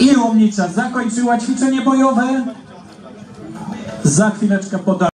I łomnica zakończyła ćwiczenie bojowe. Za chwileczkę poda.